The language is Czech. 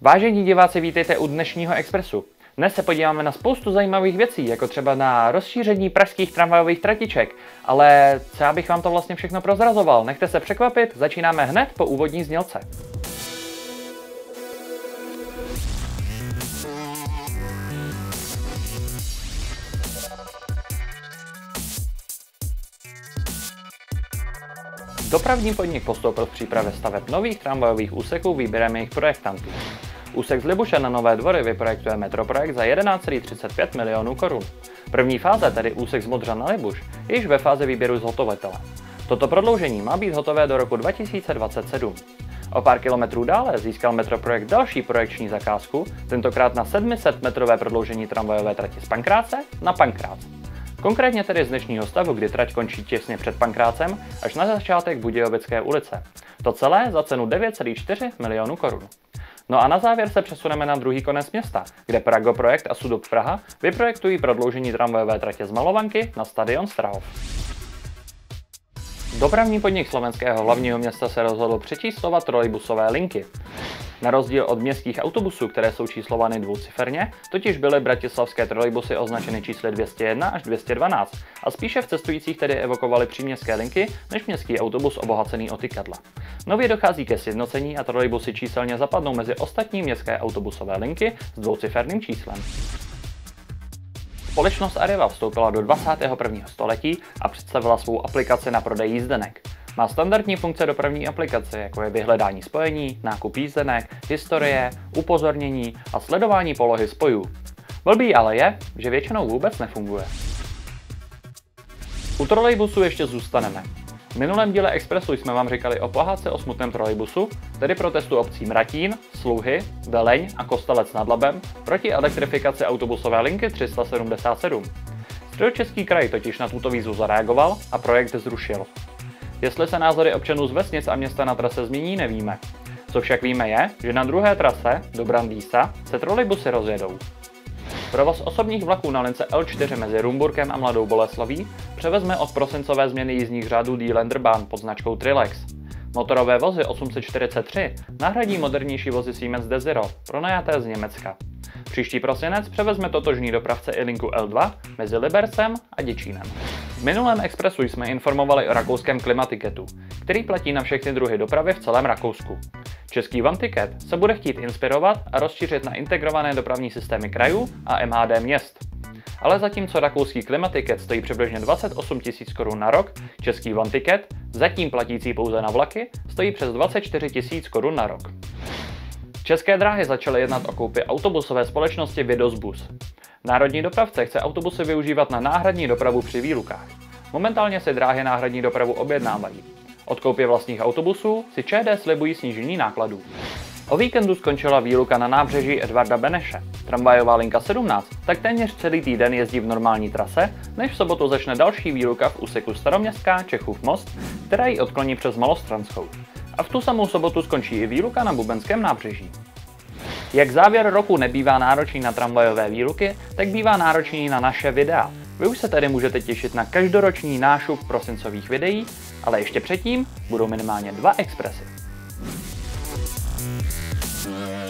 Vážení diváci, vítejte u dnešního Expressu. Dnes se podíváme na spoustu zajímavých věcí, jako třeba na rozšíření pražských tramvajových tratiček, ale co já bych vám to vlastně všechno prozrazoval, nechte se překvapit, začínáme hned po úvodní znělce. Dopravní podnik postoupil v přípravě staveb nových tramvajových úseků výběrem jejich projektantů. Úsek z Libuše na Nové dvory vyprojektuje Metroprojekt za 11,35 milionů korun. První fáze, tedy úsek z Modřa na Libuš, je již ve fázi výběru zhotovitele. Toto prodloužení má být hotové do roku 2027. O pár kilometrů dále získal Metroprojekt další projekční zakázku, tentokrát na 700 metrové prodloužení tramvajové trati z Pankráce na Pankrác. Konkrétně tedy z dnešního stavu, kdy trať končí těsně před Pankrácem, až na začátek Budějovické ulice. To celé za cenu 9,4 milionů korun. No a na závěr se přesuneme na druhý konec města, kde Prago Projekt a Sudup Praha vyprojektují prodloužení tramvajové tratě z Malovanky na stadion Strahov. Dopravní podnik slovenského hlavního města se rozhodl přečíslovat trolejbusové linky. Na rozdíl od městských autobusů, které jsou číslovány dvouciferně, totiž byly bratislavské trolejbusy označeny čísly 201 až 212 a spíše v cestujících tedy evokovaly příměstské linky než městský autobus obohacený o tykadla. Nově dochází ke sjednocení a trolejbusy číselně zapadnou mezi ostatní městské autobusové linky s dvouciferným číslem. Společnost Arriva vstoupila do 21. století a představila svou aplikaci na prodej jízdenek. Má standardní funkce dopravní aplikace, jako je vyhledání spojení, nákup jízdenek, historie, upozornění a sledování polohy spojů. Blbý ale je, že většinou vůbec nefunguje. U trolejbusu ještě zůstaneme. V minulém díle Expressu jsme vám říkali o pohádce o smutném trolejbusu, tedy protestu obcí Mratín, Sluhy, Veleň a Kostelec nad Labem proti elektrifikaci autobusové linky 377. Středočeský kraj totiž na tuto výzvu zareagoval a projekt zrušil. Jestli se názory občanů z vesnic a města na trase změní, nevíme. Co však víme je, že na druhé trase, do Brandýsa, se trolejbusy rozjedou. Provoz osobních vlaků na lince L4 mezi Rumburkem a Mladou Boleslaví převezme od prosincové změny jízdních řádů D-Lander pod značkou Trilex. Motorové vozy 843 nahradí modernější vozy Siemens Desiro, pronajaté z Německa. Příští prosinec převezme totožný dopravce i linku L2 mezi Libercem a Děčínem. V minulém Expressu jsme informovali o rakouském klimatiketu, který platí na všechny druhy dopravy v celém Rakousku. Český Vantiket se bude chtít inspirovat a rozšířit na integrované dopravní systémy krajů a MHD měst. Ale zatímco rakouský klimatiket stojí přibližně 28 000 korun na rok, český Vantiket, zatím platící pouze na vlaky, stojí přes 24 000 korun na rok. České dráhy začaly jednat o koupi autobusové společnosti Vidosbus. Národní dopravce chce autobusy využívat na náhradní dopravu při výlukách. Momentálně si dráhy náhradní dopravu objednávají. Od koupě vlastních autobusů si ČD slibují snížení nákladů. O víkendu skončila výluka na nábřeží Edvarda Beneše. Tramvajová linka 17 tak téměř celý týden jezdí v normální trase, než v sobotu začne další výluka v úseku Staroměstská Čechův most, která ji odkloní přes Malostranskou. A v tu samou sobotu skončí i výluka na Bubenském nábřeží. Jak závěr roku nebývá náročný na tramvajové výluky, tak bývá náročný na naše videa. Vy už se tedy můžete těšit na každoroční nášup prosincových videí, ale ještě předtím budou minimálně dva expresy. Yeah.